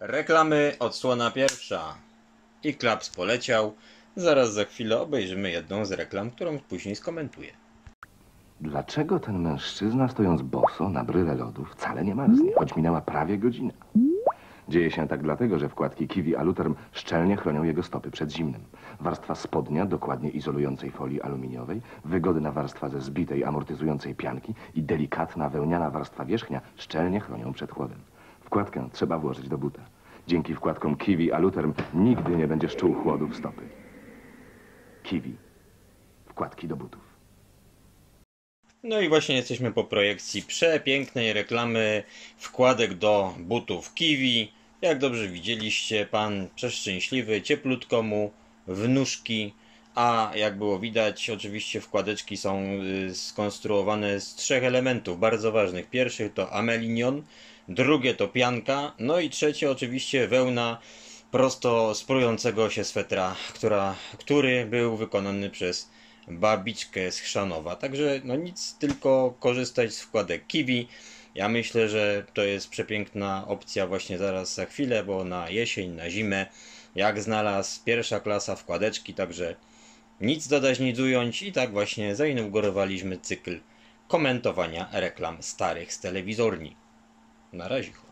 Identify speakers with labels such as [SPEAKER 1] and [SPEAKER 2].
[SPEAKER 1] Reklamy odsłona pierwsza. I klaps poleciał. Zaraz za chwilę obejrzymy jedną z reklam, którą później skomentuję.
[SPEAKER 2] Dlaczego ten mężczyzna stojąc boso na bryle lodu wcale nie marznie, choć minęła prawie godzina? Dzieje się tak dlatego, że wkładki kiwi aluterm szczelnie chronią jego stopy przed zimnem. Warstwa spodnia, dokładnie izolującej folii aluminiowej, wygodna warstwa ze zbitej, amortyzującej pianki i delikatna wełniana warstwa wierzchnia szczelnie chronią przed chłodem. Wkładkę trzeba włożyć do buta. Dzięki wkładkom kiwi aluterm nigdy nie będziesz czuł chłodu w stopy. Kiwi. Wkładki do butów.
[SPEAKER 1] No i właśnie jesteśmy po projekcji przepięknej reklamy wkładek do butów Kiwi. Jak dobrze widzieliście, pan przeszczęśliwy, cieplutko mu w nóżki. A jak było widać, oczywiście wkładeczki są y, skonstruowane z trzech elementów bardzo ważnych. Pierwszy to amelinion, drugie to pianka, no i trzecie oczywiście wełna prosto z prującego się swetra, która, który był wykonany przez babiczkę z Chrzanowa. Także no nic, tylko korzystać z wkładek Kiwi. Ja myślę, że to jest przepiękna opcja właśnie zaraz za chwilę, bo na jesień, na zimę, jak znalazł pierwsza klasa wkładeczki, także nic dodać, nic ująć i tak właśnie zainaugurowaliśmy cykl komentowania reklam starych z telewizorni. Na razie.